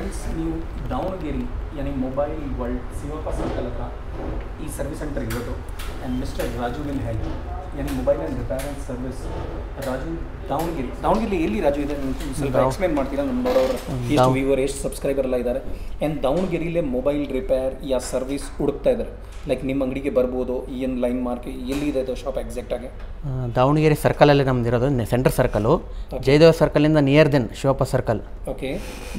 Friends ನೀವು Davanagere ಯಾನಿ mobile world Shivappa circle ಹತ್ರ ಈ ಸರ್ವಿಸ್ ಸೆಂಟರ್ ಇರೋದು and mister Raju will help ಏನು mobile and repair and service Raju Davanagere Davanagere ಎಲ್ಲಿ ರಾಜು ಇದೆ ಸ್ವಲ್ಪ ಎಕ್ಸ್ಪ್ಲೇನ್ ಮಾಡ್ತೀರಾ ನಮ್ಮ ನೋಡೋರು ಎಷ್ಟು ವ್ಯೂವರ್ ಎಷ್ಟು ಸಬ್ಸ್ಕ್ರೈಬರ್ ಎಲ್ಲ ಇದ್ದಾರೆ ಆ್ಯಂಡ್ ದಾವಣಗೆರೆಯಲ್ಲೇ ಮೊಬೈಲ್ ರಿಪೇರ್ ಯಾ ಸರ್ವಿಸ್ ಹುಡುಕ್ತಾ ಇದ್ದಾರೆ ಲೈಕ್ ನಿಮ್ಮ ಅಂಗಡಿಗೆ ಬರ್ಬೋದು ಏನು ಲೈನ್ ಮಾರ್ಕ್ ಎಲ್ಲಿ ಇದೆ ಅದು ಶಾಪ್ ಎಕ್ಸಾಕ್ಟಾಗಿ ದಾವಣಗೆರೆ ಸರ್ಕಲಲ್ಲೇ ನಮ್ದು ಇರೋದು centre circle Jayadeva ಸರ್ಕಲಿಂದ near then Shivappa circle okay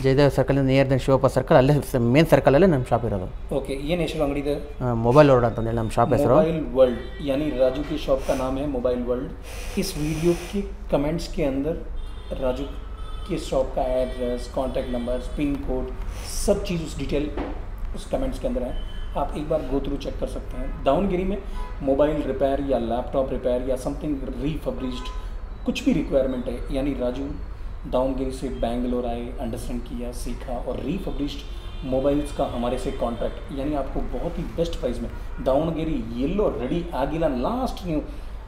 Jayadeva ಸರ್ಕಲಿಂದ near then Shivappa circle ಅಲ್ಲೇ ಮೇನ್ ಸರ್ಕಲಲ್ಲೇ ನಮ್ಮ ಶಾಪ್ ಇರೋದು. ಓಕೆ ಏನು ಹೆಸರು ಅಂಗಡಿ ಇದೆ? ಮೊಬೈಲ್ ವರ್ಲ್ಡ್ ಅಂತಂದೇಳಿ ನಮ್ಮ ಶಾಪ್ ಹೆಸರು. ಮೊಬೈಲ್ ವರ್ಲ್ಡ್ ಯಾನಿ ರಾಜು ಕಿ ಶಾಪ್ नाम है मोबाइल वर्ल्ड इस वीडियो के कमेंट्स के अंदर राजू के शॉप का address contact number pin code सब चीज़ उस डिटेल उस कमेंट्स के अंदर है। आप एक बार गो थ्रू चेक कर सकते हैं। दावनगिरी में मोबाइल रिपेयर या लैपटॉप रिपेयर या समथिंग रीफब्रिज्ड कुछ भी रिक्वायरमेंट है, यानी राजू दाउनगिरी से बैंगलोर आए अंडरस्टैंड किया, सीखा और रीफब्रिज्ड मोबाइल्स का हमारे से कॉन्ट्रैक्ट यानी आपको बहुत ही बेस्ट प्राइस में दावनगिरी येलो रेडी आगिला लास्ट न्यू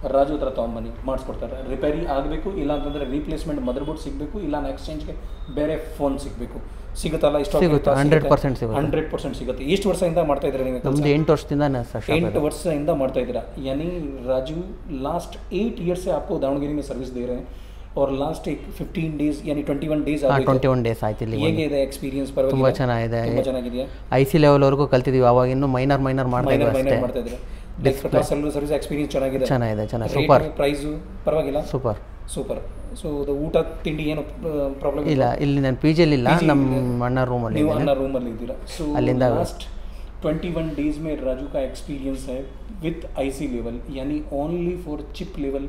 ರಾಜು ಹತ್ರ ತೊಗೊಂಬನ್ನಿ ಮಾಡಿಸ್ಕೊಡ್ತಾರೆ ರಿಪೇರಿ ಆಗಬೇಕು ಇಲ್ಲ ಅಂತಂದರೆ ರೀಪ್ಲೇಸ್ಮೆಂಟ್ ಮದರ್ ಬೋರ್ಡ್ ಸಿಗಬೇಕು ಇಲ್ಲ ಎಕ್ಸ್ಚೇಂಜ್ಗೆ ಬೇರೆ ಫೋನ್ ಸಿಗಬೇಕು ಸಿಗುತ್ತಲ್ಲ ಇಷ್ಟು ಸಿಗುತ್ತೆ, 100% ಸಿಗುತ್ತೆ. ಹಂಡ್ರೆಡ್ ಪರ್ಸೆಂಟ್ ಸಿಗುತ್ತೆ ಎಷ್ಟು ವರ್ಷದಿಂದ ಮಾಡ್ತಾ ಇದ್ದೀರಾ ನೀವು ನಮ್ದು ಎಂಟು ವರ್ಷದಿಂದ ನ- ಸ- ಶಾಪ್ एट ಇದೆ वर्ष से इंदा मरता इधर यानी राजू लास्ट एट ईयर से आपको दावणगिरी में सर्विस दे रहे हैं और लास्ट एक फिफ्टीन डेज यानी ट्वेंटी वन डेज ಹಾಂ ಟ್ವೆಂಟಿ ಒನ್ ಡೇಸ್ ಆಯ್ತು ಇಲ್ಲಿ ಹೇಗಿದೆ ಎಕ್ಸ್ಪೀರಿಯನ್ಸ್ ತುಂಬ ಚೆನ್ನಾಗಿದೆ ತುಂಬ ಚೆನ್ನಾಗಿದೆಯಾ ಐ ಸಿ ಲೆವೆಲ್ವರೆಗೂ ಕಲ್ತಿದ್ದೀವಿ ಅವಾಗ ಇನ್ನೂ ಮೈನರ್ ಮೈನರ್ ಮಾಡ್ತಾ ಮೈನರ್ ಇದ್ವಿ ಮೈನರ್ ಅಷ್ಟೇ ಮಾಡ್ತಾ ಇದ್ರೆ ಲೈಕ್ ಸರ್ವಿಸ್ ಎಕ್ಸ್ಪೀರಿಯನ್ಸ್ ಚೆನ್ನಾಗಿದೆ ಚೆನ್ನಾಗಿದೆ ಚೆನ್ನಾಗಿ ಸೂಪರ್ ಪ್ರೈಸು ಪರವಾಗಿಲ್ಲ ಸೂಪರ್ ಸೂಪರ್ ಸೊ ಊಟ ತಿಂಡಿ ಏನು ಪ್ರಾಬ್ಲಮ್ ಇಲ್ಲ ಇಲ್ಲಿ ನಾನು ಪಿ ಜಿಲಿ ಇಲ್ಲ ನಮ್ಮ ಅಣ್ಣ ರೂಮಲ್ಲಿ ನೀವು ಅನ್ನ ರೂಮಲ್ಲಿ ಇದ್ದೀರಾ ಸೊ ಅಲ್ಲಿಂದ- लास्ट ट्वेंटी वन डेज में राजू का एक्सपीरियंस है विथ आईसी लेवल यानी only for chip level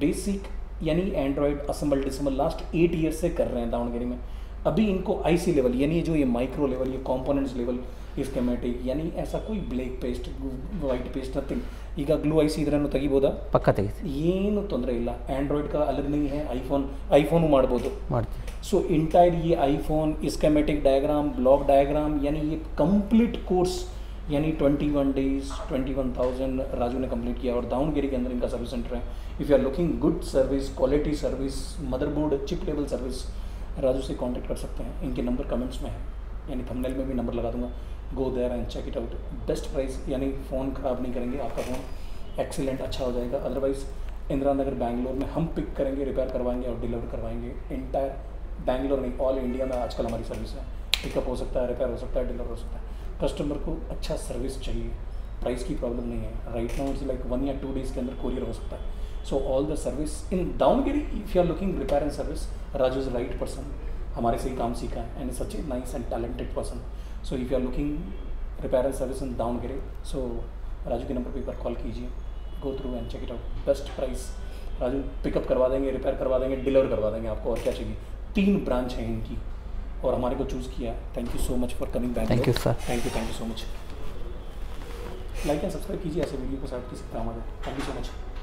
basic यानी android assemble disassemble last eight years से कर रहे हैं दावणगिरी में अभी इनको आईसी लेवल यानी जो ये माइक्रो लेवल ये कॉम्पोनेंट्स लेवल स्केमेटिक यानी ऐसा कोई black paste white paste nothing ಈಗ ಗ್ಲೂ ಐಸಿ ಇದರನ್ನು ತೆಗಿಬೋದಾ ಪಕ್ಕ ತೆಗಿಸಿ ಏನು ತೊಂದರೆ ಇಲ್ಲ ಆ್ಯಂಡ್ರಾಯ್ಡ್ का अलग नहीं है आईफोन आईफोनु ಮಾಡ್ಬೋದು ಮಾಡ್ತೀವಿ सो इंटायर ये iPhone schematic diagram block diagram यानी ये कंप्लीट कोर्स यानी 21 डेज 21000 राजू ने कंप्लीट किया और दावणगिरी के अंदर इनका सर्विस सेंटर है if you are looking good service quality service motherboard chip level service Raju से कांटेक्ट कर सकते हैं। इनके नंबर कमेंट्स में है। यानी थंबनेल में भी नंबर लगा दूँगा। Go there and check it out best price यानी फ़ोन ख़राब नहीं करेंगे, आपका फ़ोन एक्सीलेंट अच्छा हो जाएगा। अदरवाइज़ इंदिरा नगर बैंगलोर में हम पिक करेंगे रिपेयर करवाएँगे और डिलीवर करवाएँगे। इंटायर बैंगलोर नहीं ऑल इंडिया में आजकल हमारी सर्विस है। पिकअप हो सकता है रिपेयर हो सकता है डिलीवर हो सकता है। कस्टमर को अच्छा सर्विस चाहिए। प्राइस की प्रॉब्लम नहीं है। Right now it's like one या टू डेज़ के अंदर कोरियर हो सकता है। So all the service in Davangere if you are looking repair and service Raju is right person हमारे से ही काम सीखा है and such a nice and talented person so if you are looking repair and service in Davangere so Raju के number पर एक बार कॉल कीजिए। Go through and check it out best price Raju pickup करवा देंगे repair करवा देंगे deliver करवा देंगे आपको। और क्या चाहिए? तीन ब्रांच हैं इनकी। और हमारे को चूज़ किया। Thank you so much for coming back thank you sir thank you thank you so much like and subscribe कीजिए ऐसे वीडियो को साथ किसी काम आ जाए थैंक यू सो मच